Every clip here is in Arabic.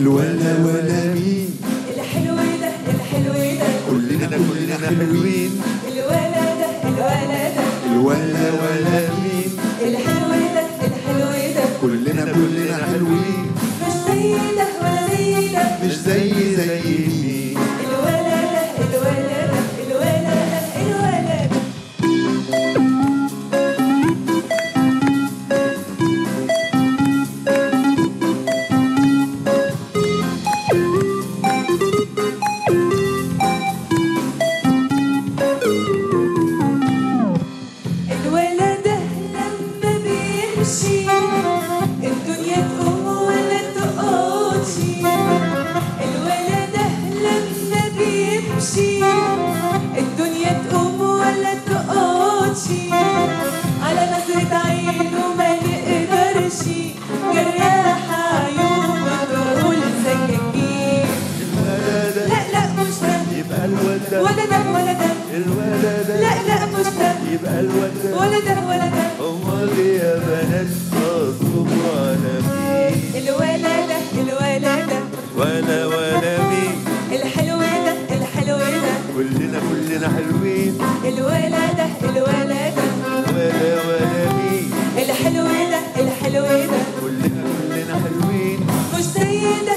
الولا ولا مين؟ الحلو ده الحلو ده. كلنا كلنا حلوين. الولا ده الولا ده. الولا ولا مين؟ الوداد ولدا ولدا امال يا بنات اصبروا على مين الولدة الولدة ولا ولا مين الحلوة ده كلنا كلنا حلوين الولدة الولدة ولا ولا مين الحلوة ده الحلوة ده كلنا كلنا حلوين مش سيدة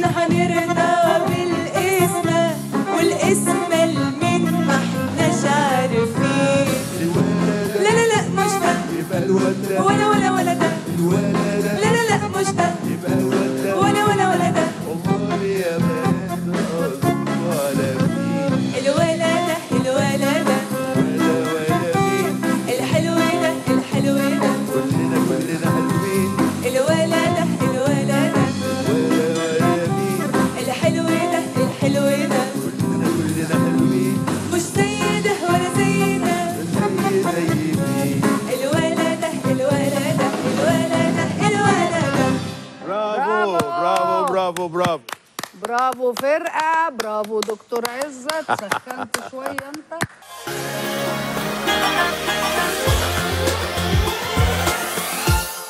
Nerede? برافو برافو برافو فرقه برافو دكتور عزت سخنت شوية انت